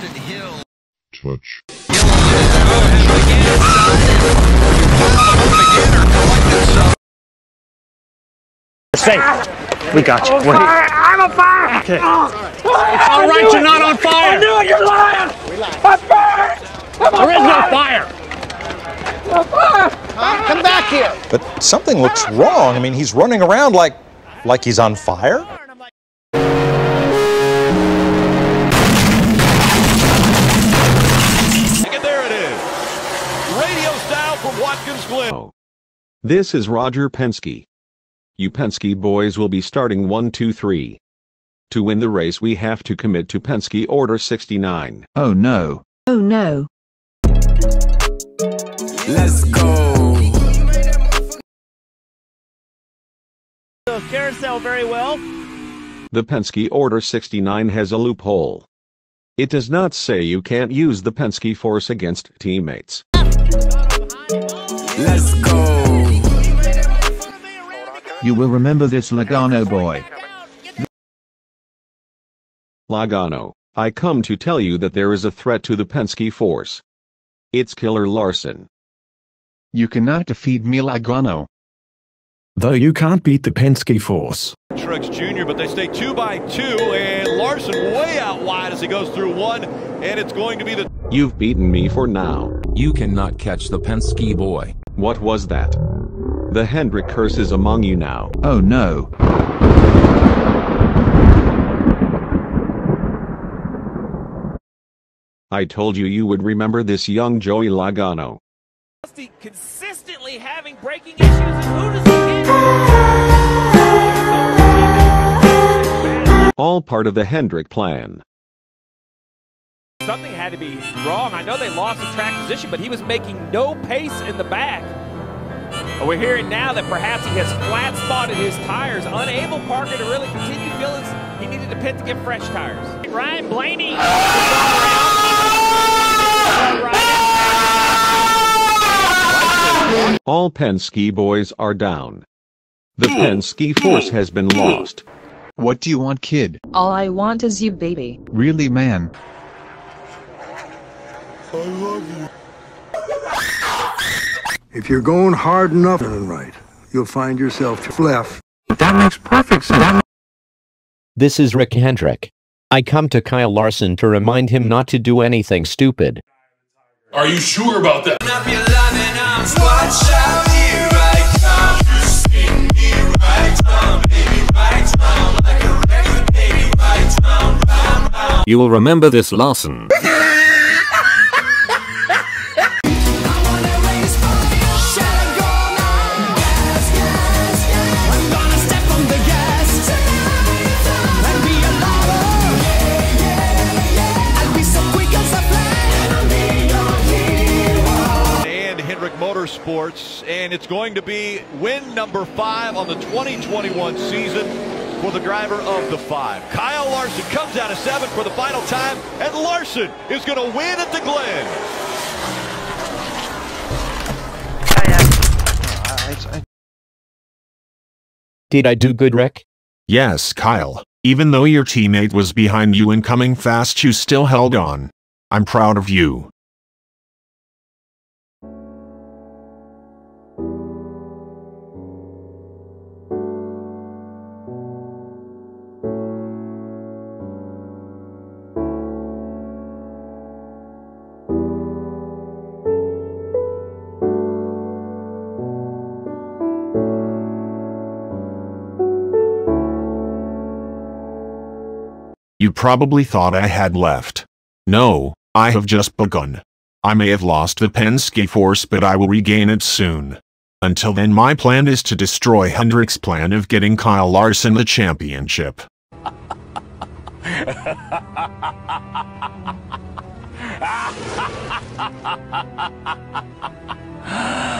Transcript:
Austin Hill. touch. Safe. We got you. We're. I'm on fire! Okay. All right, you're not on fire. I knew it, you're lying! I'm fired! I'm on There is no fire! fire. I'm fired! Come back here. But something looks wrong. I mean, he's running around like like he's on fire. Radio from Watkins Glen. Oh. This is Roger Penske. You Penske boys will be starting 1 2 3. To win the race, we have to commit to Penske Order 69. Oh no. Oh no. Let's go. The carousel very well. The Penske Order 69 has a loophole. It does not say you can't use the Penske Force against teammates. Let's go. You will remember this Logano boy. Logano, I come to tell you that there is a threat to the Penske Force. It's Killer Larson. You cannot defeat me Logano. Though you can't beat the Penske Force. Truex Jr., but they stay two by two, and Larson way out wide as he goes through one, and it's going to be the. You've beaten me for now. You cannot catch the Penske boy. What was that? The Hendrick curse is among you now. Oh no. I told you you would remember this young Joey Logano. Consistently having braking issues, and who does he get? All part of the Hendrick plan. Something had to be wrong. I know they lost the track position, but he was making no pace in the back. We're hearing now that perhaps he has flat spotted his tires, unable Parker to really continue feeling he needed to pit to get fresh tires. Ryan Blaney. All Penske boys are down. The Penske Force has been lost. What do you want, kid? All I want is you, baby. Really, man? If you're going hard enough and right, you'll find yourself left. That makes perfect sense. This is Rick Hendrick. I come to Kyle Larson to remind him not to do anything stupid. Are you sure about that? You will remember this Larson. And Hendrick Motorsports, and it's going to be win number five on the 2021 season for the driver of the five. Kyle Larson comes out of seven for the final time, and Larson is going to win at the Glen. Did I do good, Rick? Yes, Kyle. Even though your teammate was behind you and coming fast, you still held on. I'm proud of you. You probably thought I had left. No, I have just begun. I may have lost the Penske Force, but I will regain it soon. Until then, my plan is to destroy Hendrick's plan of getting Kyle Larson the championship.